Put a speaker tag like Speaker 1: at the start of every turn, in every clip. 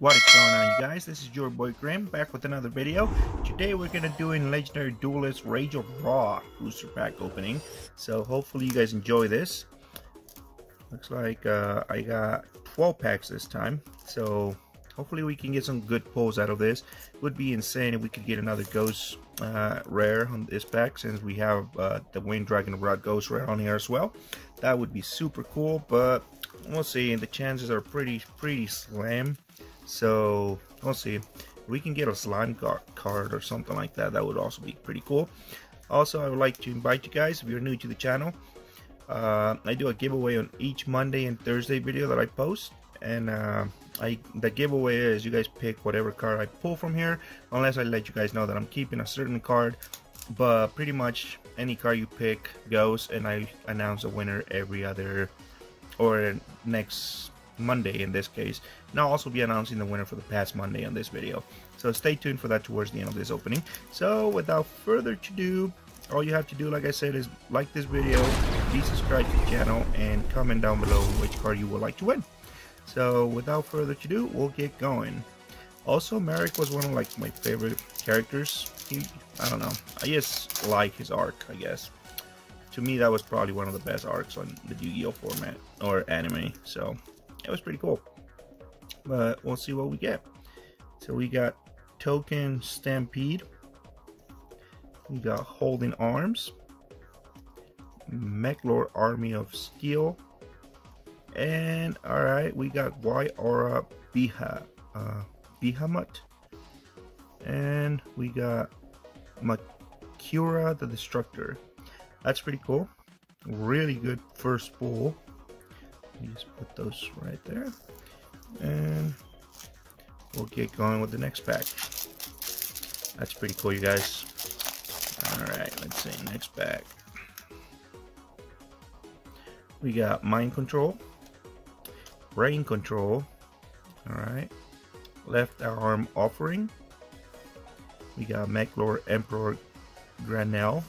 Speaker 1: What is going on you guys? This is your boy Grimm back with another video. Today we're gonna do a Legendary Duelist Rage of Ra booster pack opening. So hopefully you guys enjoy this. Looks like uh, I got 12 packs this time. So hopefully we can get some good pulls out of this. It would be insane if we could get another Ghost uh, rare on this pack since we have uh, the Wind Dragon Rod Ghost rare on here as well. That would be super cool, but we'll see. The chances are pretty pretty slim. So we'll see. We can get a slime card or something like that. That would also be pretty cool. Also, I would like to invite you guys, if you're new to the channel, uh, I do a giveaway on each Monday and Thursday video that I post. And uh, I the giveaway is you guys pick whatever card I pull from here, unless I let you guys know that I'm keeping a certain card. But pretty much any card you pick goes, and I announce a winner every other or next Monday in this case. And I'll also be announcing the winner for the past Monday on this video. So stay tuned for that towards the end of this opening. So without further ado, all you have to do, like I said, is like this video, be subscribed to the channel, and comment down below which card you would like to win. So without further ado, we'll get going. Also, Marik was one of like my favorite characters. He, I don't know, I just like his arc, I guess. To me, that was probably one of the best arcs on the Yu-Gi-Oh format or anime. So it was pretty cool. But we'll see what we get. So we got Token Stampede. We got Holding Arms. Meklord Army of Skiel. And alright, we got Y Aura Biha, uh, Bihamut. And we got Makyura the Destructor. That's pretty cool. Really good first pull. Just put those right there. And we'll get going with the next pack. That's pretty cool, you guys. Alright, let's see, next pack. We got Mind Control, Brain Control, alright, Left Arm Offering, we got Meklord Emperor Granel,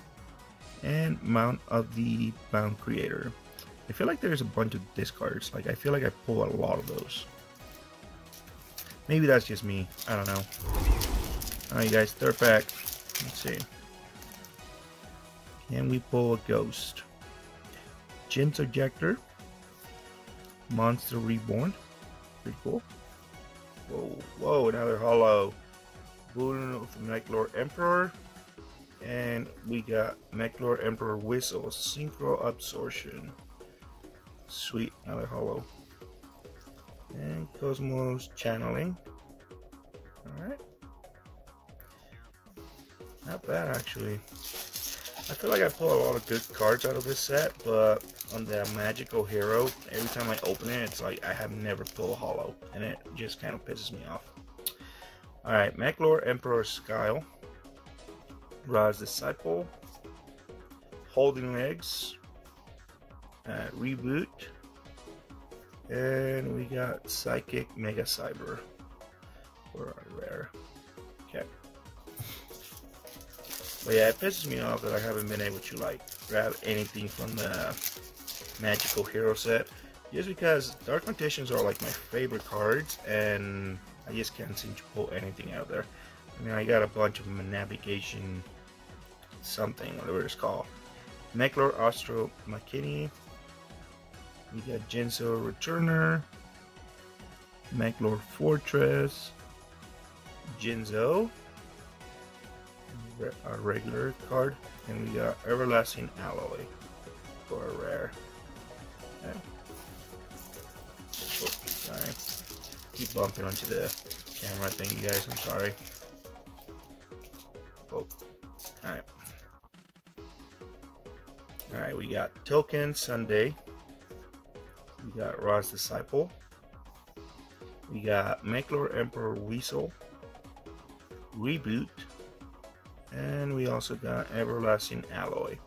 Speaker 1: and Mound of the Bound Creator. I feel like there's a bunch of discards. Like, I feel like I pull a lot of those. Maybe that's just me. I don't know. Alright, guys, third pack. Let's see. Can we pull a ghost? Jin's Ejector. Monster Reborn. Pretty cool. Whoa, whoa, another hollow. Boon from Meklord Emperor. And we got Meklord Emperor Wisel. Synchro Absorption. Sweet, another hollow. And Cosmos Channeling. Alright. Not bad actually. I feel like I pull a lot of good cards out of this set, but on the Magical Hero, every time I open it, it's like I have never pulled a hollow, and it just kind of pisses me off. Alright, Meklord Emperor Skiel, Ra's Disciple, Holding Legs, uh, reboot. And we got Psychic Mega Cyber for our rare. Okay. But yeah, it pisses me off that I haven't been able to like grab anything from the Magical Hero set. Just because Dark Conditions are like my favorite cards and I just can't seem to pull anything out there. I mean, I got a bunch of navigation something, whatever it's called. Meklord Astro Mekanikle, we got Jinzo Returner, Meklord Fortress, Jinzo, our regular card, and we got Everlasting Alloy for a rare. Okay. Oh, sorry. Keep bumping onto the camera thing, you guys. I'm sorry. Oh, alright. Alright, we got Token Sundae. We got Ra's Disciple. We got Meklord Emperor Wisel. Reboot. And we also got Everlasting Alloy.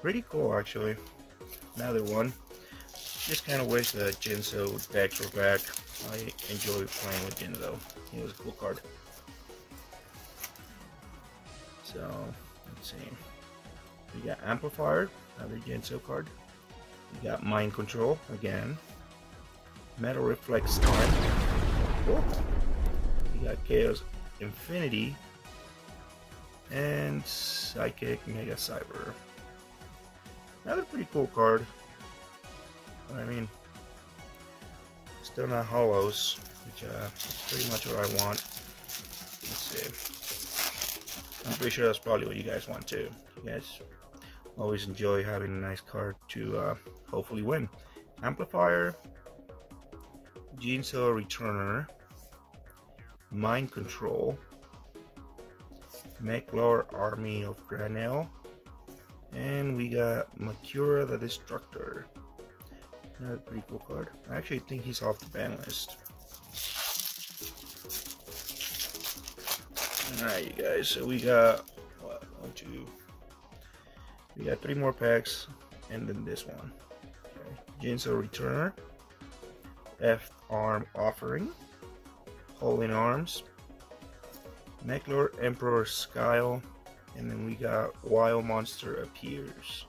Speaker 1: Pretty cool actually. Another one. Just kind of wish the Jinzo decks were back. I enjoy playing with Jinzo. He was a cool card. So, let's see. We got Amplifier, another Jinzo card. We got Mind Control again. Metal Reflect Slime. We got Chaos Infinity and Psychic Mega Cyber. Another pretty cool card. I mean, still not hollows, which uh, is pretty much what I want. Let's see. I'm pretty sure that's probably what you guys want too. You guys always enjoy having a nice card to uh, hopefully win. Amplifier, Jinzo Returner, Mind Control, Meklord Army of Granel, and we got Makyura the Destructor. Another pretty cool card. I actually think he's off the ban list. Alright, you guys, so we got, what, one, two, we got three more packs, and then this one. Okay. Jinzo Returner, F Arm Offering, Holding Arms, Meklord Emperor Skiel, and then we got Wild Monster Appears.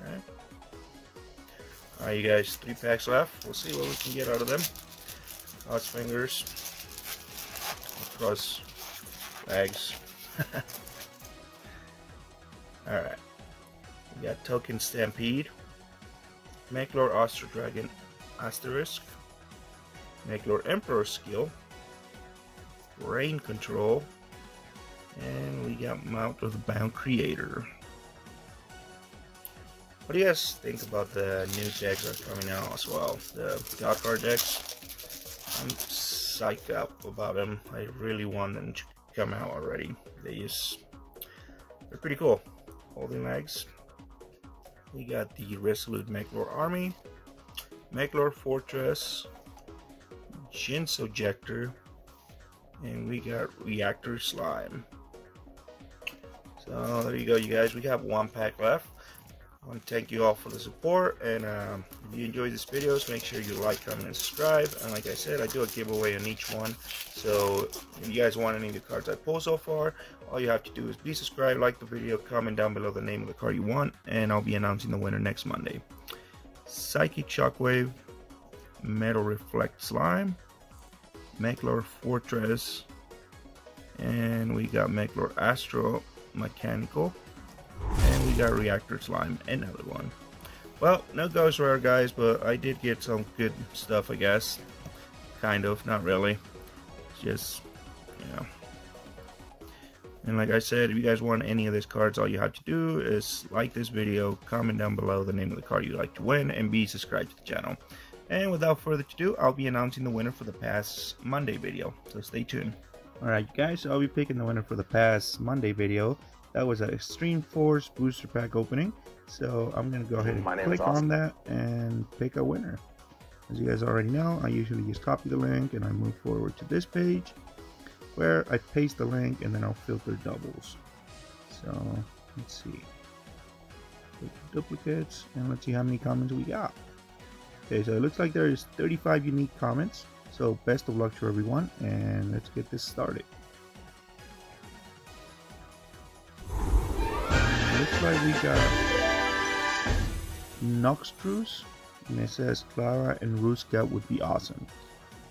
Speaker 1: Okay. Alright, you guys, three packs left. We'll see what we can get out of them. Cross fingers. Cross bags. Alright. We got Token Stampede. Meklord Astro Dragon Asterisk. Meklord Emperor Skiel. Rain Control. And we got Mound of the Bound Creator. What do you guys think about the new decks that are coming out as well? The God card decks. I'm psyched up about them. I really want them to come out already. They just they're pretty cool. Holding legs. We got the Resolute Meklord Army, Meklord Fortress, Jinzo Ejector, and we got Reactor Slime. So there you go, you guys. We have one pack left. I want to thank you all for the support and um, if you enjoyed this videos make sure you like comment and subscribe and like I said I do a giveaway on each one so if you guys want any of the cards I pulled so far all you have to do is be subscribed like the video comment down below the name of the card you want and I'll be announcing the winner next Monday Psychic Shockwave Metal Reflect Slime Meklord Fortress and we got Meklord Astro Mekanikle and we got Reactor Slime, another one. Well, no Ghost Rare, guys, but I did get some good stuff, I guess. Kind of, not really. just, you know. And like I said, if you guys want any of these cards, all you have to do is like this video, comment down below the name of the card you'd like to win, and be subscribed to the channel. And without further ado, I'll be announcing the winner for the past Monday video, so stay tuned. Alright guys, so I'll be picking the winner for the past Monday video. That was an Extreme Force booster pack opening. So I'm going to go ahead and click awesome. on that and pick a winner. As you guys already know, I usually just copy the link and I move forward to this page where I paste the link and then I'll filter doubles. So let's see. duplicates and let's see how many comments we got. Okay, so it looks like there is 35 unique comments. So best of luck to everyone and let's get this started. looks like we got Noxtrus, and it says Clara and Ruska would be awesome.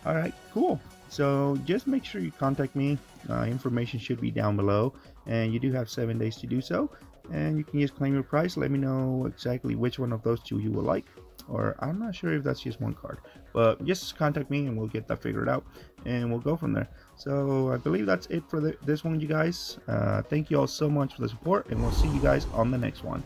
Speaker 1: Alright, cool. So just make sure you contact me. Uh, information should be down below, and you do have seven days to do so. And you can just claim your price. Let me know exactly which one of those two you would like or I'm not sure if that's just one card but just contact me and we'll get that figured out and we'll go from there so I believe that's it for the, this one you guys uh, thank you all so much for the support and we'll see you guys on the next one